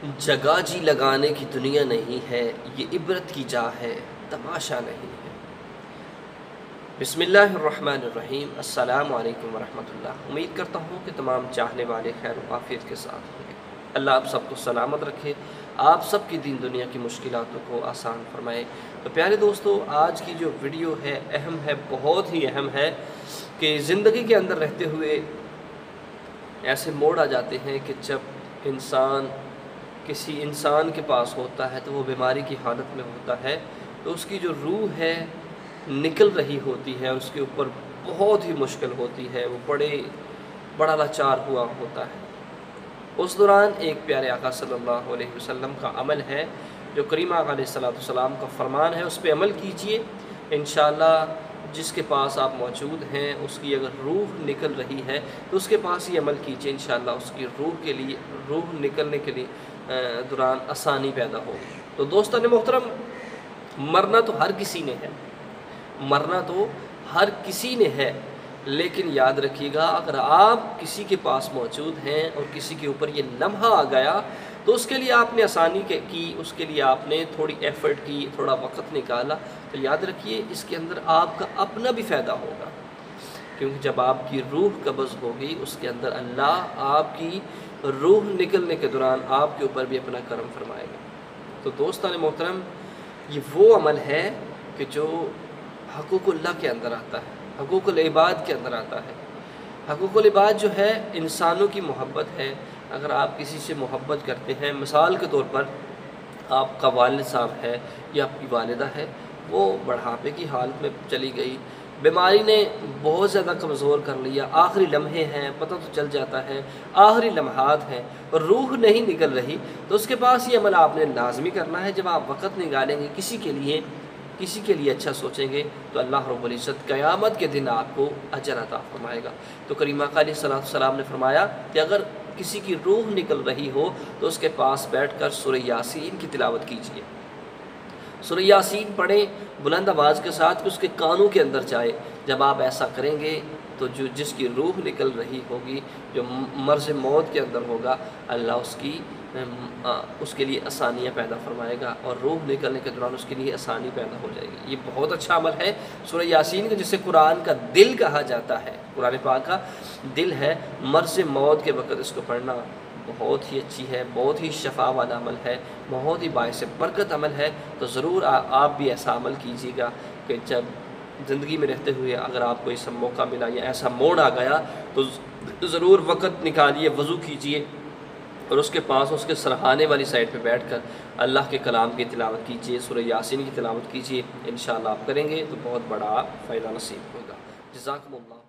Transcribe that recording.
जगह जी लगाने की दुनिया नहीं है, ये इबरत की जा है, तमाशा नहीं है। बिसमीम अल्लाम वरहमतुल्लाह। उम्मीद करता हूँ कि तमाम चाहने वाले खैर वाफियत के साथ होंगे। अल्लाह आप सबको सलामत रखे, आप सबकी दिन दुनिया की मुश्किलों को आसान फरमाए। तो प्यारे दोस्तों, आज की जो वीडियो है, अहम है, बहुत ही अहम है कि ज़िंदगी के अंदर रहते हुए ऐसे मोड़ आ जाते हैं कि जब इंसान किसी इंसान के पास होता है तो वो बीमारी की हालत में होता है तो उसकी जो रूह है, निकल रही होती है, उसके ऊपर बहुत ही मुश्किल होती है, वो बड़े, बड़ा लाचार हुआ होता है। उस दौरान एक प्यारे आका सल्लल्लाहु अलैहि वसल्लम का अमल है, जो करीम सलाम का फरमान है, उस पर अमल कीजिए। इन जिसके पास आप मौजूद हैं, उसकी अगर रूह निकल रही है तो उसके पास ही अमल कीजिए इन उसकी रूह के लिए, रूह निकलने के लिए। दौरान आसानी पैदा होगी तो दोस्तों मोहतरम, मरना तो हर किसी ने है। मरना तो हर किसी ने है, लेकिन याद रखिएगा, अगर आप किसी के पास मौजूद हैं और किसी के ऊपर ये लम्हा आ गया तो उसके लिए आपने आसानी के, की, उसके लिए आपने थोड़ी एफ़र्ट की, थोड़ा वक्त निकाला। तो याद रखिए, इसके अंदर आपका अपना भी फ़ायदा होगा। क्योंकि जब आपकी रूह कब्ज़ होगी उसके अंदर अल्लाह आपकी रूह निकलने के दौरान आपके ऊपर भी अपना करम फरमाएगा। तो दोस्तान मोहतरम, ये वो अमल है कि जो हकूक़ुल्लाह के अंदर आता है हकूक़ुल इबाद के अंदर आता है। हकूक़ुल इबाद जो है, इंसानों की मोहब्बत है। अगर आप किसी से मोहब्बत करते हैं, मिसाल के तौर पर आपका वालिद साहब है या आपकी वालदा है, वो बढ़ापे की हालत में चली गई बीमारी ने बहुत ज़्यादा कमज़ोर कर लिया। आखिरी लम्हे हैं, पता तो चल जाता है। आखिरी लम्हात हैं और रूह नहीं निकल रही। तो उसके पास ये अमल आपने लाजमी करना है। जब आप वक़्त निकालेंगे, किसी के लिए, किसी के लिए अच्छा सोचेंगे तो अल्लाह रब्ज़त क़यामत के दिन आपको अजर अता फरमाएगा। तो करीमा सलाम ने फरमाया कि अगर किसी की रूह निकल रही हो तो उसके पास बैठ कर सुर यासीन की तिलावत कीजिए। सुर यासीन पढ़ें, बुलंद आवाज़ के साथ उसके कानों के अंदर जाए। जब आप ऐसा करेंगे तो जो जिसकी रूह निकल रही होगी, जो मर्ज मौत के अंदर होगा, अल्लाह उसकी उसके लिए आसानियाँ पैदा फरमाएगा और रूह निकलने के दौरान उसके लिए आसानी पैदा हो जाएगी। ये बहुत अच्छा अमल है। सूर्य यासीन का जिसे कुरान का दिल कहा जाता है, कुरान पाक का दिल है मर्ज मौत के वक़्त इसको पढ़ना। बहुत ही अच्छी है, बहुत ही शफा वाला अमल है, बहुत ही बायस बरकत अमल है तो ज़रूर आप भी ऐसा अमल कीजिएगा कि जब ज़िंदगी में रहते हुए अगर आपको ऐसा मौका मिला या ऐसा मोड़ आ गया तो ज़रूर वक़्त निकालिए, वज़ू कीजिए और उसके पास उसके सरहाने वाली साइड पे बैठकर अल्लाह के कलाम की तिलावत कीजिए सुर यासिन की तिलावत कीजिए इन आप करेंगे तो बहुत बड़ा फ़ायदा नसीब होगा। जजाकम्ला